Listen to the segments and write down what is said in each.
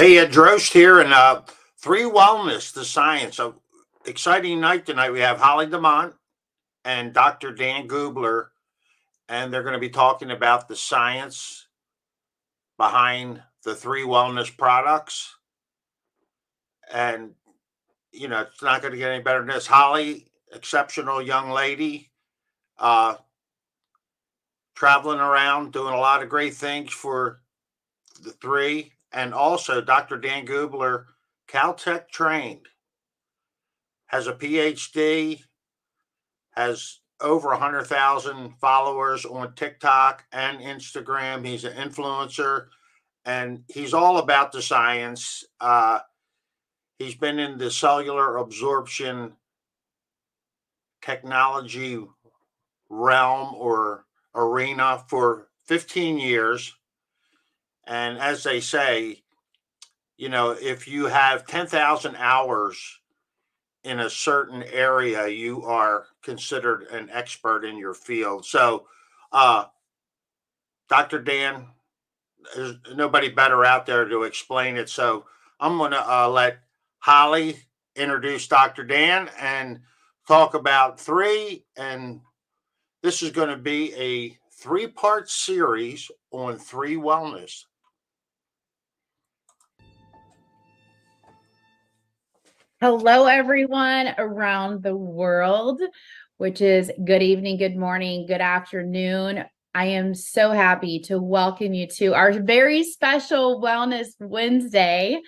Hey, Ed Drost here, and uh, Three Wellness, the science. A exciting night tonight. We have Holly DeMont and Dr. Dan Gubler, and they're going to be talking about the science behind the three wellness products. And, you know, it's not going to get any better than this. Holly, exceptional young lady, uh, traveling around, doing a lot of great things for the three. And also, Dr. Dan Gubler, Caltech trained, has a PhD, has over 100,000 followers on TikTok and Instagram. He's an influencer and he's all about the science. Uh, he's been in the cellular absorption technology realm or arena for 15 years. And as they say, you know, if you have 10,000 hours in a certain area, you are considered an expert in your field. So, uh, Dr. Dan, there's nobody better out there to explain it. So, I'm going to uh, let Holly introduce Dr. Dan and talk about three. And this is going to be a three part series on three wellness. Hello, everyone around the world, which is good evening, good morning, good afternoon. I am so happy to welcome you to our very special Wellness Wednesday.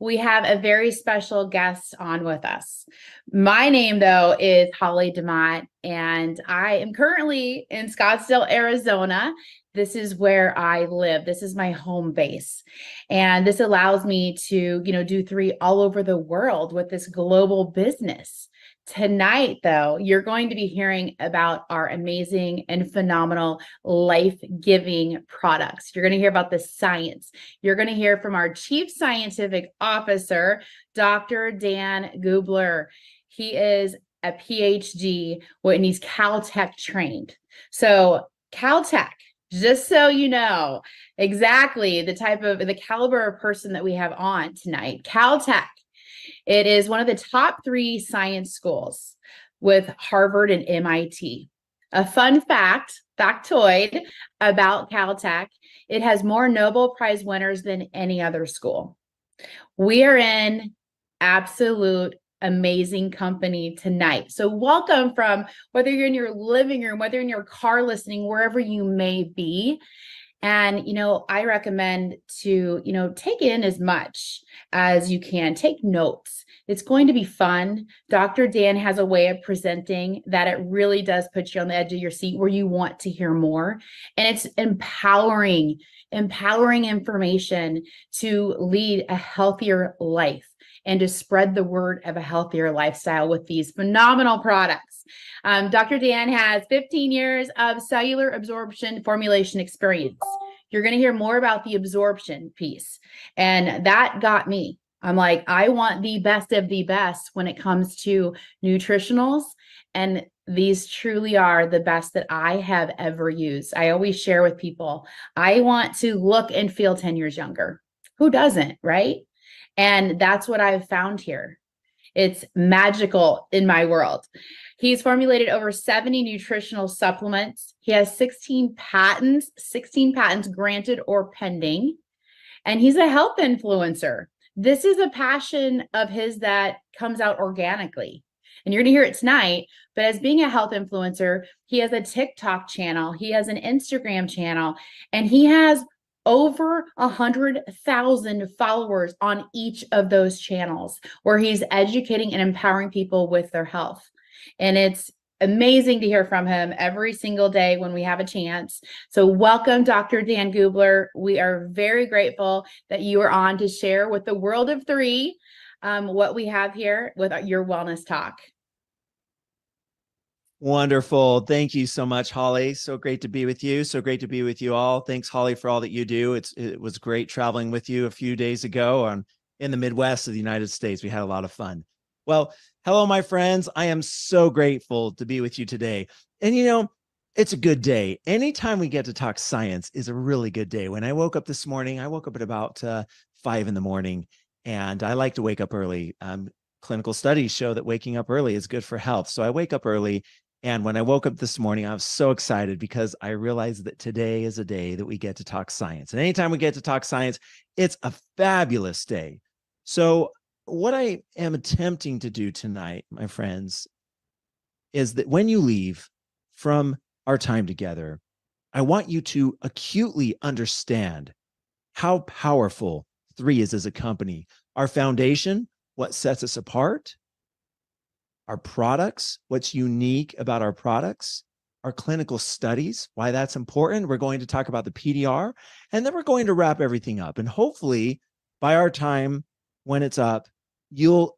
We have a very special guest on with us. My name, though, is Holly DeMott, and I am currently in Scottsdale, Arizona, this is where I live. This is my home base. And this allows me to, you know, do three all over the world with this global business. Tonight, though, you're going to be hearing about our amazing and phenomenal life giving products. You're going to hear about the science. You're going to hear from our Chief Scientific Officer, Dr. Dan Gubler. He is a PhD, and he's Caltech trained. So, Caltech just so you know exactly the type of the caliber of person that we have on tonight. Caltech. It is one of the top three science schools with Harvard and MIT. A fun fact, factoid about Caltech it has more Nobel Prize winners than any other school. We are in absolute amazing company tonight. So, welcome from whether you're in your living room, whether in your car listening, wherever you may be. And, you know, I recommend to, you know, take in as much as you can, take notes. It's going to be fun. Dr. Dan has a way of presenting that it really does put you on the edge of your seat where you want to hear more. And it's empowering, empowering information to lead a healthier life and to spread the word of a healthier lifestyle with these phenomenal products. Um, Dr. Dan has 15 years of cellular absorption formulation experience. You're going to hear more about the absorption piece. And that got me. I'm like, I want the best of the best when it comes to nutritionals. And these truly are the best that I have ever used. I always share with people, I want to look and feel 10 years younger. Who doesn't, right? And that's what I've found here. It's magical in my world. He's formulated over 70 nutritional supplements. He has 16 patents, 16 patents granted or pending. And he's a health influencer. This is a passion of his that comes out organically. And you're going to hear it tonight. But as being a health influencer, he has a TikTok channel, he has an Instagram channel, and he has over a hundred thousand followers on each of those channels where he's educating and empowering people with their health. And it's amazing to hear from him every single day when we have a chance. So, welcome, Dr. Dan Gubler. We are very grateful that you are on to share with the world of three um, what we have here with your wellness talk. Wonderful. Thank you so much, Holly. So great to be with you. So great to be with you all. Thanks, Holly, for all that you do. It's it was great traveling with you a few days ago on in the Midwest of the United States. We had a lot of fun. Well, hello, my friends. I am so grateful to be with you today. And you know, it's a good day. Anytime we get to talk science is a really good day. When I woke up this morning, I woke up at about uh, five in the morning, and I like to wake up early. Um, clinical studies show that waking up early is good for health. So I wake up early. And when I woke up this morning, I was so excited because I realized that today is a day that we get to talk science. And anytime we get to talk science, it's a fabulous day. So, what I am attempting to do tonight, my friends, is that when you leave from our time together, I want you to acutely understand how powerful three is as a company. Our foundation, what sets us apart, our products, what's unique about our products, our clinical studies, why that's important. We're going to talk about the PDR, and then we're going to wrap everything up. And hopefully, by our time when it's up, you'll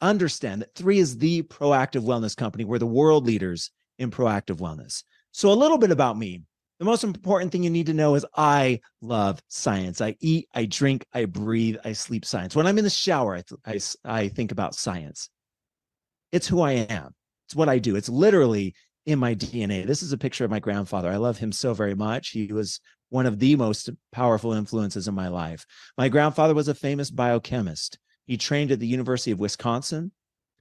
understand that three is the proactive wellness company. We're the world leaders in proactive wellness. So, a little bit about me. The most important thing you need to know is I love science. I eat, I drink, I breathe, I sleep science. When I'm in the shower, I, th- I, I think about science. It's who I am, it's what I do. It's literally in my DNA. This is a picture of my grandfather. I love him so very much. He was one of the most powerful influences in my life. My grandfather was a famous biochemist. He trained at the University of Wisconsin.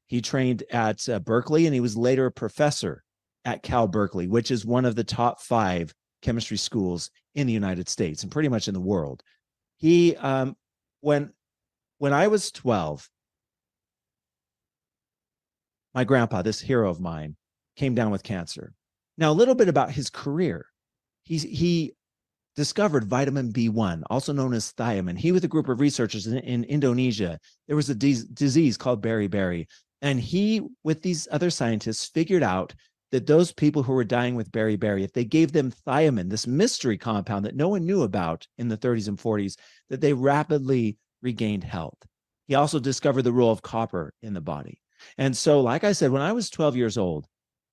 He trained at uh, Berkeley, and he was later a professor at Cal Berkeley, which is one of the top five chemistry schools in the United States and pretty much in the world. He, um, when when I was 12, my grandpa, this hero of mine, came down with cancer. Now, a little bit about his career. He's, he discovered vitamin B1, also known as thiamine. He, with a group of researchers in, in Indonesia, there was a disease called beriberi. And he, with these other scientists, figured out that those people who were dying with beriberi, if they gave them thiamine, this mystery compound that no one knew about in the 30s and 40s, that they rapidly regained health. He also discovered the role of copper in the body. And so, like I said, when I was 12 years old,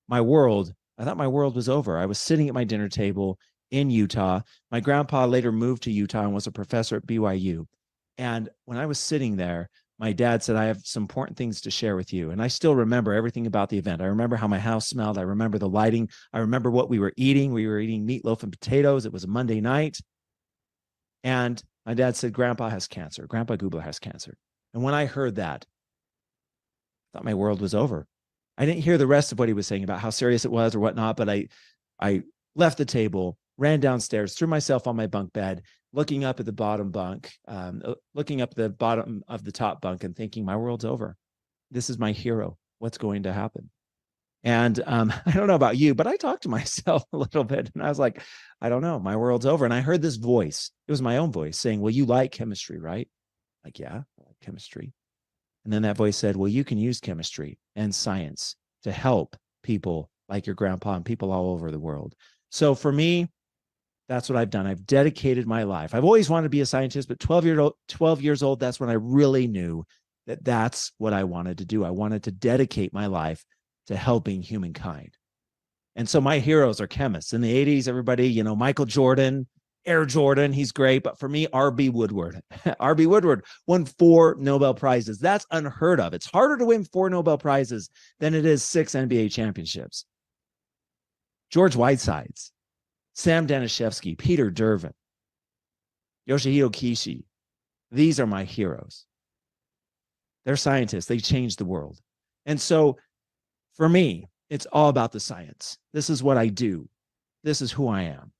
my world, I thought my world was over. I was sitting at my dinner table in Utah. My grandpa later moved to Utah and was a professor at BYU. And when I was sitting there, my dad said, I have some important things to share with you. And I still remember everything about the event. I remember how my house smelled. I remember the lighting. I remember what we were eating. We were eating meatloaf and potatoes. It was a Monday night. And my dad said, Grandpa has cancer. Grandpa Gubler has cancer. And when I heard that, thought my world was over. I didn't hear the rest of what he was saying about how serious it was or whatnot, but I I left the table, ran downstairs, threw myself on my bunk bed, looking up at the bottom bunk, um, uh, looking up the bottom of the top bunk and thinking, my world's over. This is my hero. What's going to happen? And um, I don't know about you, but I talked to myself a little bit and I was like, I don't know, my world's over. And I heard this voice, it was my own voice saying, Well, you like chemistry, right? Like, yeah, I like chemistry. And then that voice said, Well, you can use chemistry and science to help people like your grandpa and people all over the world. So for me, that's what I've done. I've dedicated my life. I've always wanted to be a scientist, but 12 years old, 12 years old, that's when I really knew that that's what I wanted to do. I wanted to dedicate my life to helping humankind. And so my heroes are chemists. In the 80s, everybody, you know, Michael Jordan, Air Jordan, he's great. But for me, R.B. Woodward. R.B. Woodward won four Nobel Prizes. That's unheard of. It's harder to win four Nobel Prizes than it is six NBA championships. George Whitesides, Sam Danishefsky, Peter Dervan, Yoshihito Kishi. These are my heroes. They're scientists, they changed the world. And so for me, it's all about the science. This is what I do, this is who I am.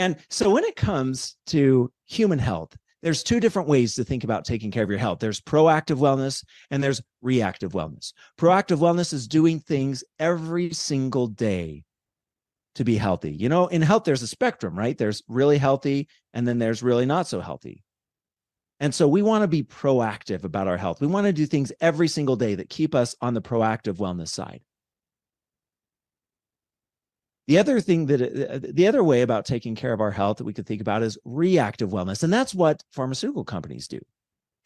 And so when it comes to human health, there's two different ways to think about taking care of your health. There's proactive wellness and there's reactive wellness. Proactive wellness is doing things every single day to be healthy. You know, in health, there's a spectrum, right? There's really healthy, and then there's really not so healthy. And so we want to be proactive about our health. We want to do things every single day that keep us on the proactive wellness side. The other thing that uh, the other way about taking care of our health that we could think about is reactive wellness. And that's what pharmaceutical companies do.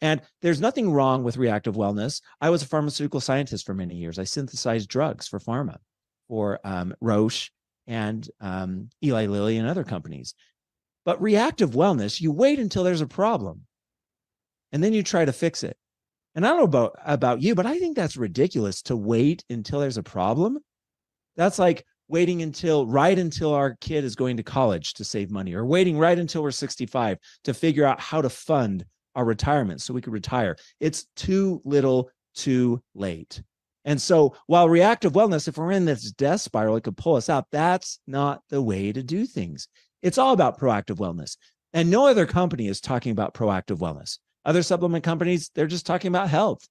And there's nothing wrong with reactive wellness. I was a pharmaceutical scientist for many years. I synthesized drugs for pharma, for um, Roche and um, Eli Lilly and other companies. But reactive wellness, you wait until there's a problem and then you try to fix it. And I don't know about, about you, but I think that's ridiculous to wait until there's a problem. That's like waiting until right until our kid is going to college to save money or waiting right until we're 65 to figure out how to fund our retirement so we could retire. It's too little, too late. And so while reactive wellness, if we're in this death spiral, it could pull us out. That's not the way to do things. It's all about proactive wellness. And no other company is talking about proactive wellness. Other supplement companies, they're just talking about health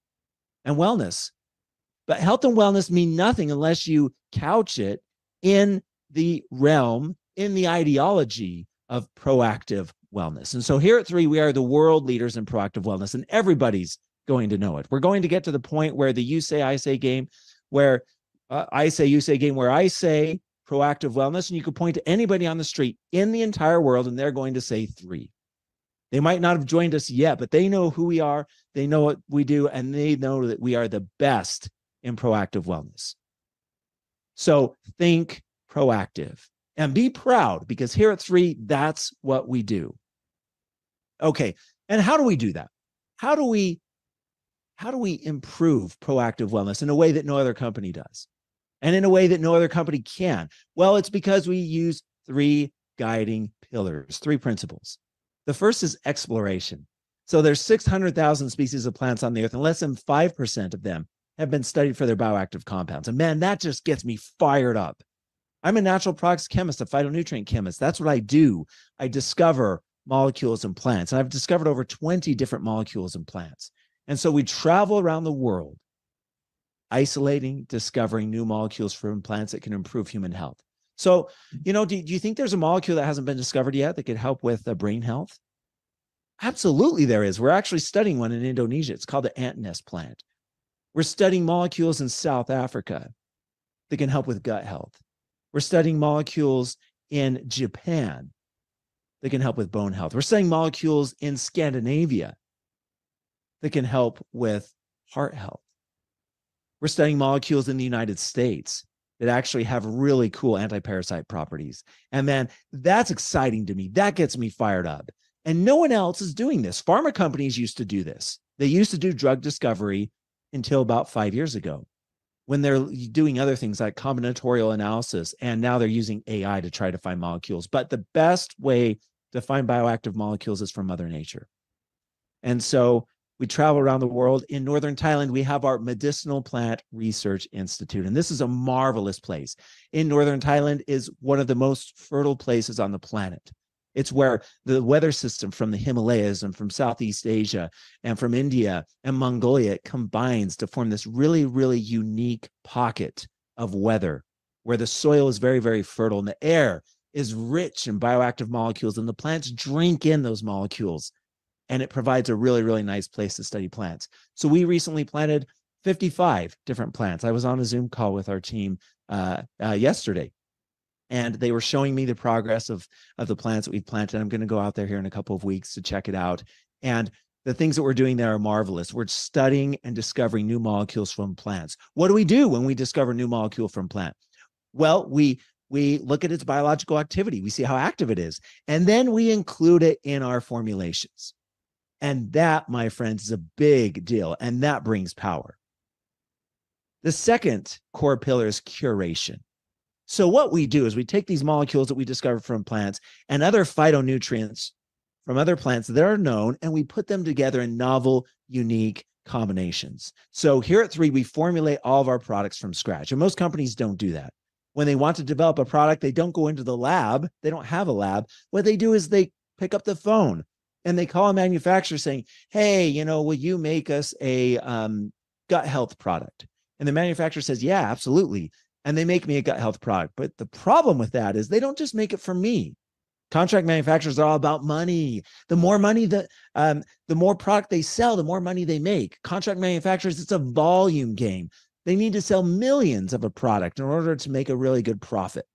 and wellness. But health and wellness mean nothing unless you couch it in the realm, in the ideology of proactive wellness. And so here at three, we are the world leaders in proactive wellness, and everybody's going to know it. We're going to get to the point where the you say, I say game, where uh, I say, you say game, where I say proactive wellness, and you could point to anybody on the street in the entire world, and they're going to say three. They might not have joined us yet, but they know who we are, they know what we do, and they know that we are the best in proactive wellness. So think proactive and be proud because here at three, that's what we do. Okay. And how do we do that? How do we how do we improve proactive wellness in a way that no other company does? And in a way that no other company can? Well, it's because we use three guiding pillars, three principles. The first is exploration. So there's 600,000 species of plants on the earth and less than 5% of them have been studied for their bioactive compounds. And man, that just gets me fired up. I'm a natural products chemist, a phytonutrient chemist. That's what I do. I discover molecules in plants. And I've discovered over 20 different molecules in plants. And so we travel around the world, isolating, discovering new molecules from plants that can improve human health. So, you know, do, do you think there's a molecule that hasn't been discovered yet that could help with uh, brain health? Absolutely, there is. We're actually studying one in Indonesia. It's called the ant nest plant. We're studying molecules in South Africa that can help with gut health. We're studying molecules in Japan that can help with bone health. We're studying molecules in Scandinavia that can help with heart health. We're studying molecules in the United States that actually have really cool anti-parasite properties. And man, that's exciting to me. That gets me fired up. And no one else is doing this. Pharma companies used to do this. They used to do drug discovery until about five years ago when they're doing other things like combinatorial analysis. And now they're using AI to try to find molecules. But the best way to find bioactive molecules is from Mother Nature. And so we travel around the world. In Northern Thailand, we have our Medicinal Plant Research Institute. And this is a marvelous place. In Northern Thailand is one of the most fertile places on the planet. It's where the weather system from the Himalayas and from Southeast Asia and from India and Mongolia combines to form this really, really unique pocket of weather where the soil is very, very fertile and the air is rich in bioactive molecules and the plants drink in those molecules. And it provides a really, really nice place to study plants. So we recently planted 55 different plants. I was on a Zoom call with our team uh, uh, yesterday and they were showing me the progress of of the plants that we've planted. I'm going to go out there here in a couple of weeks to check it out. And the things that we're doing there are marvelous. We're studying and discovering new molecules from plants. What do we do when we discover new molecule from plant? Well, we we look at its biological activity. We see how active it is, and then we include it in our formulations. And that, my friends, is a big deal, and that brings power. The second core pillar is curation. So what we do is we take these molecules that we discover from plants and other phytonutrients from other plants that are known, and we put them together in novel, unique combinations. So here at Three, we formulate all of our products from scratch, and most companies don't do that. When they want to develop a product, they don't go into the lab. They don't have a lab. What they do is they pick up the phone and they call a manufacturer saying, "Hey, you know, will you make us a um, gut health product?" And the manufacturer says, "Yeah, absolutely." And they make me a gut health product. But the problem with that is they don't just make it for me. Contract manufacturers are all about money. The more money that um, the more product they sell, the more money they make. Contract manufacturers, it's a volume game. They need to sell millions of a product in order to make a really good profit.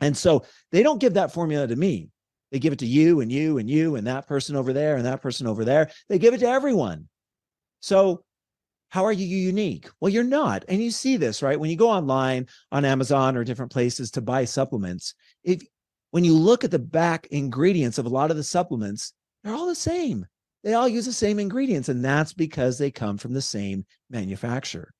And so they don't give that formula to me. They give it to you and you and you and that person over there and that person over there. They give it to everyone. So how are you unique? Well, you're not. And you see this, right? When you go online on Amazon or different places to buy supplements, if when you look at the back ingredients of a lot of the supplements, they're all the same. They all use the same ingredients, and that's because they come from the same manufacturer.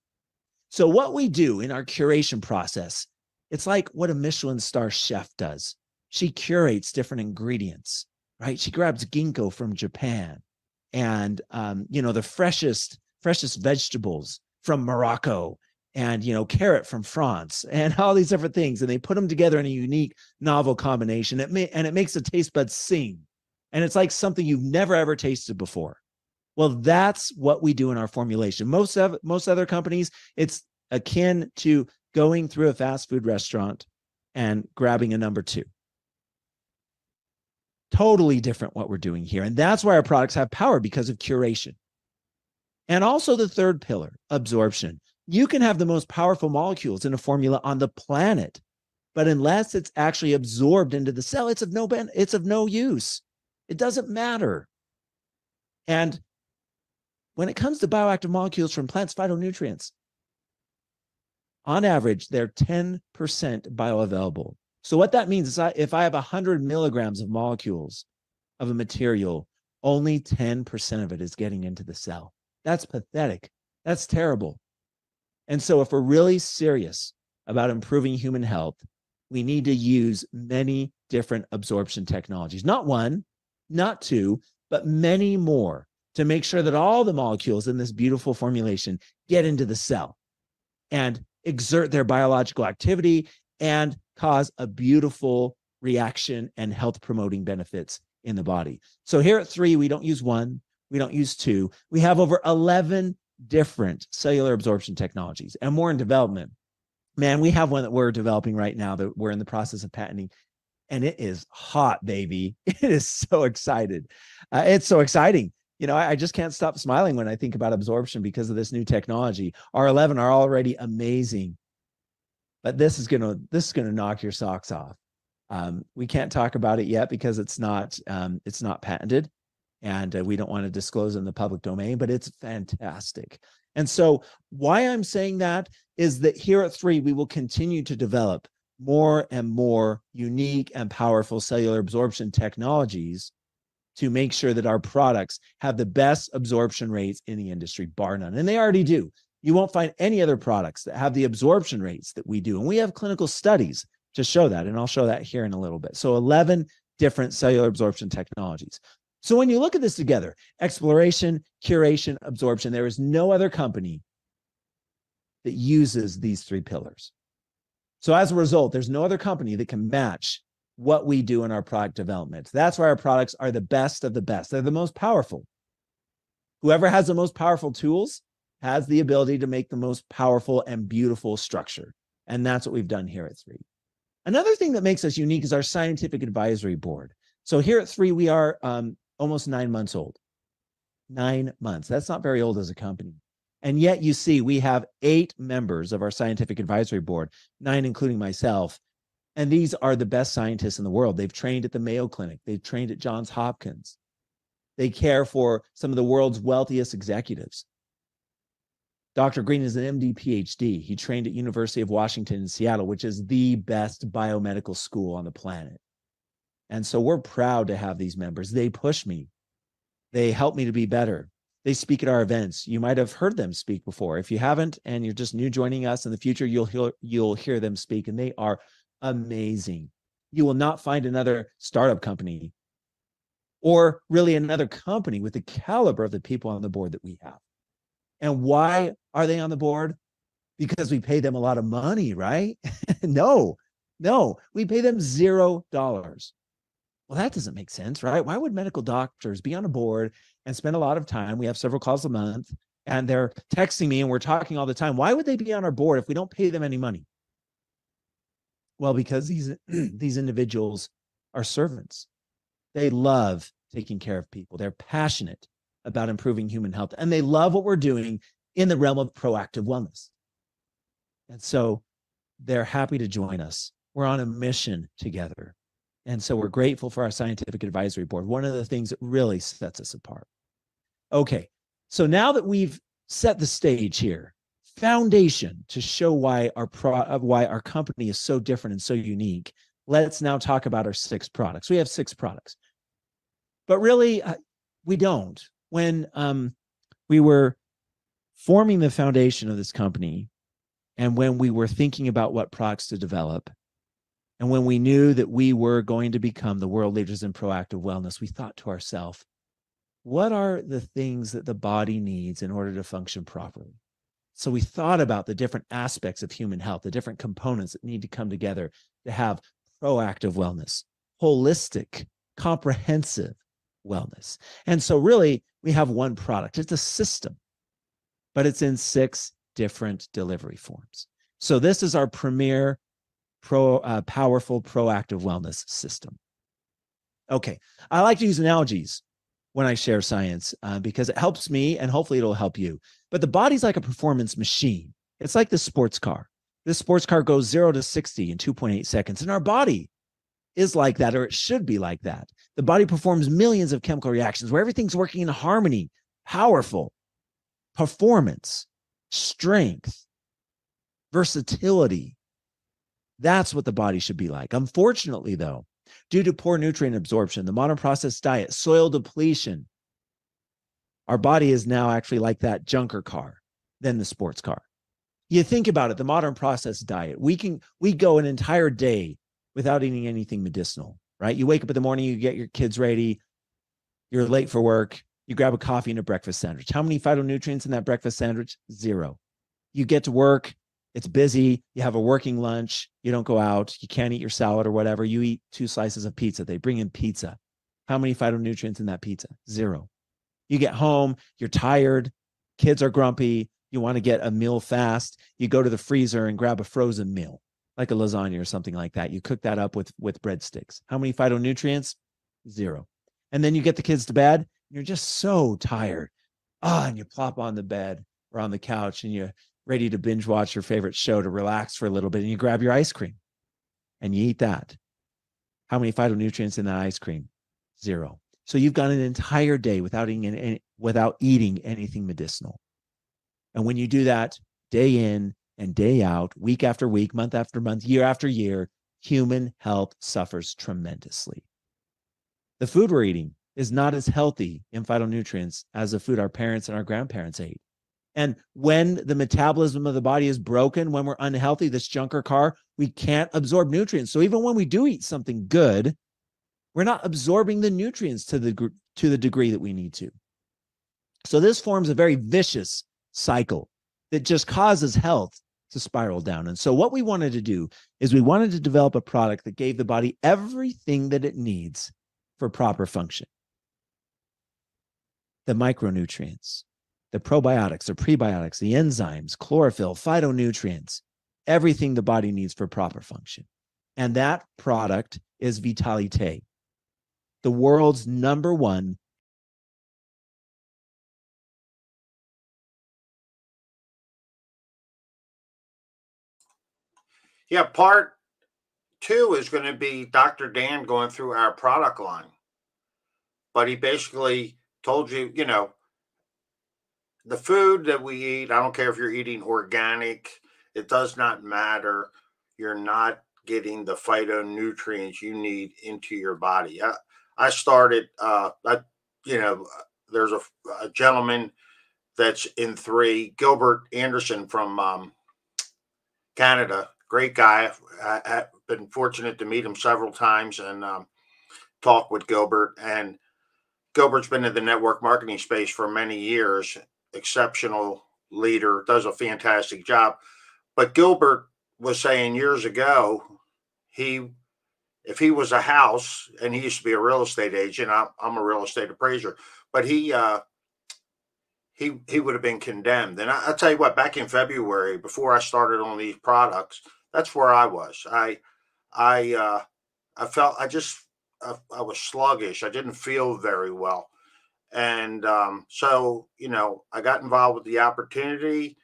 So, what we do in our curation process It's like what a Michelin star chef does. She curates different ingredients, right? She grabs ginkgo from Japan and um, you know the freshest freshest vegetables from Morocco and you know carrot from France and all these different things and they put them together in a unique novel combination. It may, and it makes the taste buds sing and it's like something you've never ever tasted before. Well that's what we do in our formulation. Most of most other companies it's akin to going through a fast food restaurant and grabbing a number 2 totally different what we're doing here and that's why our products have power because of curation and also the third pillar absorption you can have the most powerful molecules in a formula on the planet, but unless it's actually absorbed into the cell, it's of no ben- it's of no use. It doesn't matter. And when it comes to bioactive molecules from plants, phytonutrients, on average, they're 10% bioavailable. So what that means is I, if I have 100 milligrams of molecules of a material, only 10% of it is getting into the cell. That's pathetic. That's terrible. And so, if we're really serious about improving human health, we need to use many different absorption technologies, not one, not two, but many more to make sure that all the molecules in this beautiful formulation get into the cell and exert their biological activity and cause a beautiful reaction and health promoting benefits in the body. So here at three, we don't use one, we don't use two. We have over 11 different cellular absorption technologies and more in development. Man, we have one that we're developing right now that we're in the process of patenting, and it is hot, baby. It is so excited. Uh, it's so exciting. You know, I, I, just can't stop smiling when I think about absorption because of this new technology. R11 are already amazing, but this is gonna this is gonna knock your socks off. Um, we can't talk about it yet because it's not um, it's not patented and uh, we don't want to disclose in the public domain, but it's fantastic. And so, why I'm saying that is that here at three, we will continue to develop more and more unique and powerful cellular absorption technologies to make sure that our products have the best absorption rates in the industry, bar none. And they already do. You won't find any other products that have the absorption rates that we do. And we have clinical studies to show that. And I'll show that here in a little bit. So, 11 different cellular absorption technologies. So when you look at this together, exploration, curation, absorption, there is no other company that uses these three pillars. So as a result, there's no other company that can match what we do in our product development. That's why our products are the best of the best. They're the most powerful. Whoever has the most powerful tools has the ability to make the most powerful and beautiful structure. And that's what we've done here at Three. Another thing that makes us unique is our scientific advisory board. So here at Three, we are um, almost nine months old. Nine months. That's not very old as a company. And yet, you see, we have eight members of our scientific advisory board, nine including myself. And these are the best scientists in the world. They've trained at the Mayo Clinic, they've trained at Johns Hopkins. They care for some of the world's wealthiest executives. Dr. Green is an MD PhD. He trained at University of Washington in Seattle, which is the best biomedical school on the planet. And so we're proud to have these members. They push me, they help me to be better. They speak at our events. You might have heard them speak before. If you haven't and you're just new joining us in the future, you'll hear, you'll hear them speak and they are amazing. You will not find another startup company or really another company with the caliber of the people on the board that we have. And why are they on the board? Because we pay them a lot of money, right? no, no, we pay them zero dollars. Well, that doesn't make sense, right? Why would medical doctors be on a board and spend a lot of time? We have several calls a month and they're texting me and we're talking all the time. Why would they be on our board if we don't pay them any money? Well, because these these individuals are servants. They love taking care of people. They're passionate about improving human health and they love what we're doing in the realm of proactive wellness. And so they're happy to join us. We're on a mission together. And so we're grateful for our scientific advisory board. One of the things that really sets us apart. Okay. So now that we've set the stage here, foundation to show why our pro uh, why our company is so different and so unique, let's now talk about our six products. We have six products. But really uh, we don't. When um, we were forming the foundation of this company, and when we were thinking about what products to develop, and when we knew that we were going to become the world leaders in proactive wellness, we thought to ourselves, what are the things that the body needs in order to function properly? So we thought about the different aspects of human health, the different components that need to come together to have proactive wellness, holistic, comprehensive wellness. And so, really, we have one product. It's a system, but it's in six different delivery forms. So, this is our premier, pro, uh, powerful, proactive wellness system. Okay, I like to use analogies when I share science uh, because it helps me and hopefully it'll help you. But the body's like a performance machine. It's like the sports car. This sports car goes zero to 60 in 2.8 seconds. And our body is like that, or it should be like that. The body performs millions of chemical reactions where everything's working in harmony, powerful performance, strength, versatility. That's what the body should be like. Unfortunately, though, due to poor nutrient absorption, the modern processed diet, soil depletion, our body is now actually like that junker car than the sports car. You think about it, the modern processed diet, we can we go an entire day without eating anything medicinal, right? You wake up in the morning, you get your kids ready, you're late for work, you grab a coffee and a breakfast sandwich. How many phytonutrients in that breakfast sandwich? Zero. You get to work, it's busy, you have a working lunch, you don't go out, you can't eat your salad or whatever, you eat two slices of pizza. They bring in pizza. How many phytonutrients in that pizza? Zero. You get home, you're tired, kids are grumpy, you want to get a meal fast, you go to the freezer and grab a frozen meal like a lasagna or something like that. You cook that up with with breadsticks. How many phytonutrients? Zero. And then you get the kids to bed. You're just so tired. Ah, oh, and you plop on the bed or on the couch and you're ready to binge watch your favorite show to relax for a little bit and you grab your ice cream and you eat that. How many phytonutrients in that ice cream? Zero. So you've gone an entire day without eating any, without eating anything medicinal. And when you do that day in and day out, week after week, month after month, year after year, human health suffers tremendously. The food we're eating is not as healthy in phytonutrients as the food our parents and our grandparents ate. And when the metabolism of the body is broken, when we're unhealthy, this junker car, we can't absorb nutrients. So even when we do eat something good, we're not absorbing the nutrients to the to the degree that we need to. So this forms a very vicious cycle that just causes health to spiral down. And so, what we wanted to do is we wanted to develop a product that gave the body everything that it needs for proper function the micronutrients, the probiotics, the prebiotics, the enzymes, chlorophyll, phytonutrients, everything the body needs for proper function. And that product is Vitalite, the world's number one Yeah, part two is going to be Dr. Dan going through our product line. But he basically told you, you know, the food that we eat, I don't care if you're eating organic, it does not matter. You're not getting the phytonutrients you need into your body. I, I started, uh, I, you know, there's a, a gentleman that's in three, Gilbert Anderson from um, Canada great guy. I, have been fortunate to meet him several times and um, talk with Gilbert. And Gilbert's been in the network marketing space for many years. Exceptional leader, does a fantastic job. But Gilbert was saying years ago, he if he was a house and he used to be a real estate agent, I'm, I'm a real estate appraiser, but he uh, he he would have been condemned. And I, will tell you what, back in February, before I started on these products, that's where I was. I I uh, I felt I just I, I was sluggish. I didn't feel very well, and um, so you know I got involved with the opportunity.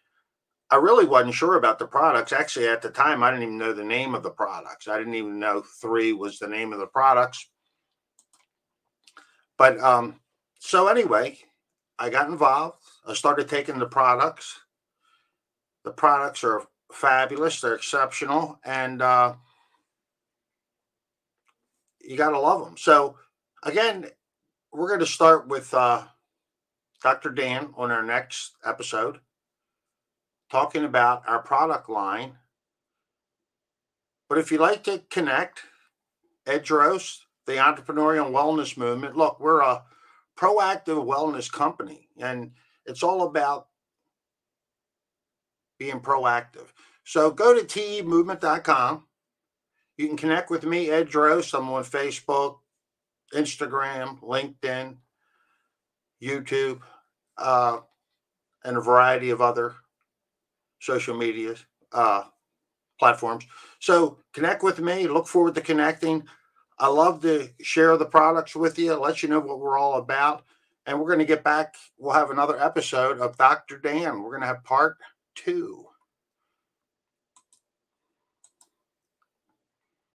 I really wasn't sure about the products. Actually, at the time, I didn't even know the name of the products. I didn't even know three was the name of the products. But um, so anyway, I got involved. I started taking the products. The products are fabulous. They're exceptional, and uh, you got to love them. So, again, we're going to start with uh, Dr. Dan on our next episode. talking about our product line. But if you'd like to connect, Ed Drost, the entrepreneurial wellness movement, look, we're a proactive wellness company and it's all about being proactive. So go to temovement.com. You can connect with me, Ed Drost. I'm on Facebook, Instagram, LinkedIn, YouTube, uh, and a variety of other social media uh, platforms. So connect with me. Look forward to connecting. I love to share the products with you, let you know what we're all about. And we're going to get back. We'll have another episode of Dr. Dan. We're going to have part two.